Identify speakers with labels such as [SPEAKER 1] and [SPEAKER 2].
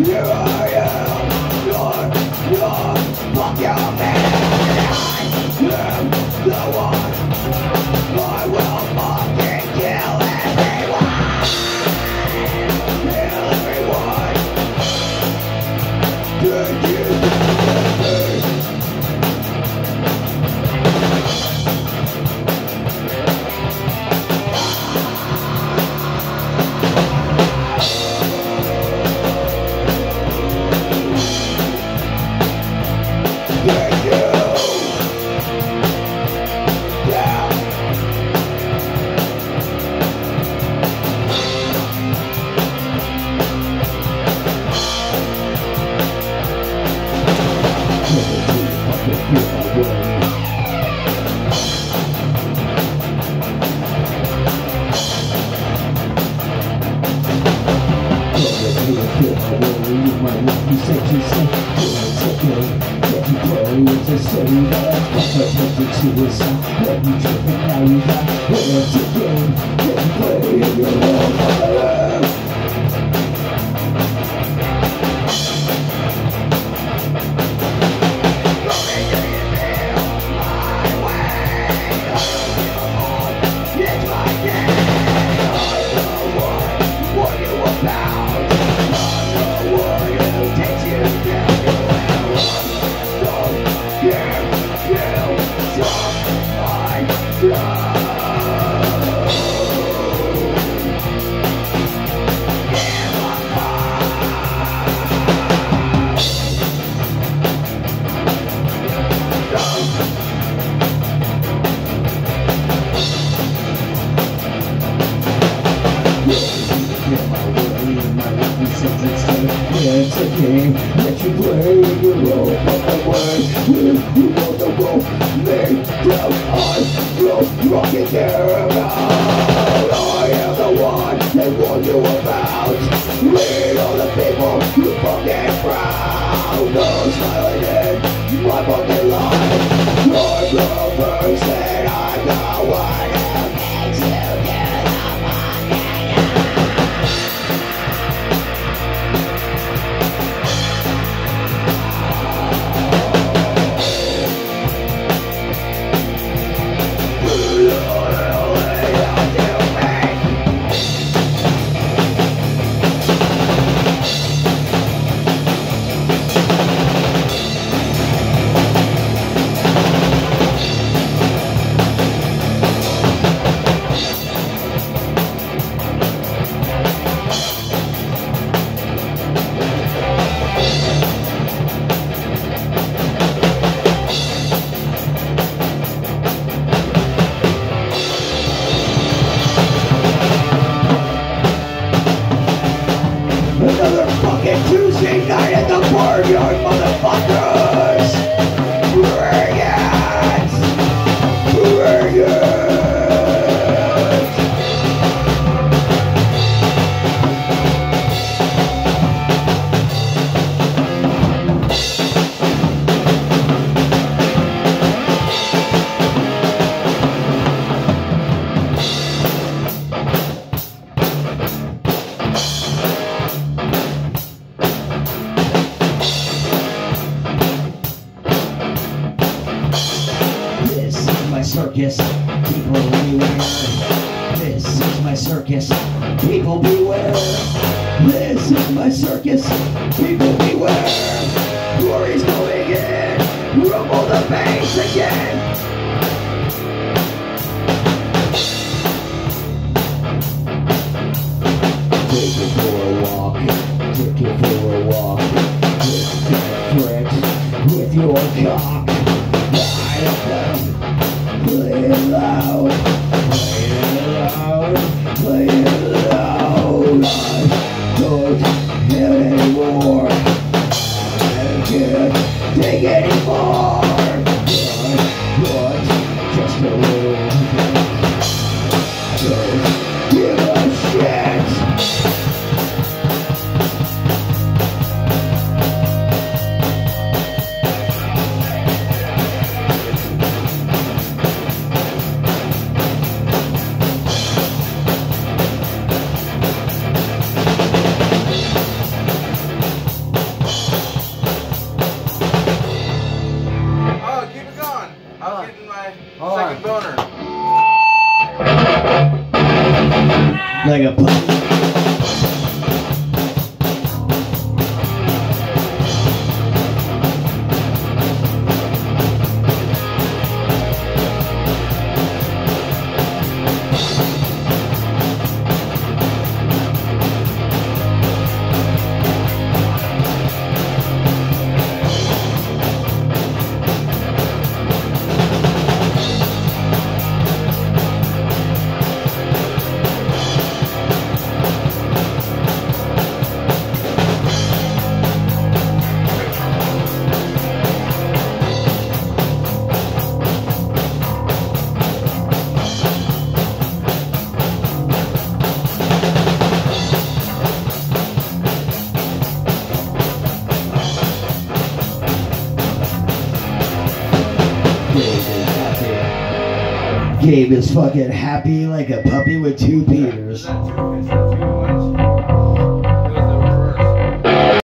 [SPEAKER 1] Yeah! When you took now you got It's a game you play in your own life It's a game that you play your own fucking way. If you want the roll, lay down on your rocking thereabout. I am the one that warned you about. Lead at the barnyard, circus, people beware. This is my circus, people beware. This is my circus, people beware. Glory's going in, rumble the bass again. Take it for a walk, take it for a walk. With your friend, with your cock. I don't have any more. I can't take any Like a puppy. Gabe is fucking happy like a puppy with two
[SPEAKER 2] beers.